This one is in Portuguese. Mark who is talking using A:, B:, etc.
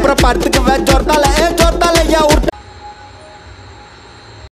A: pra parte que vai te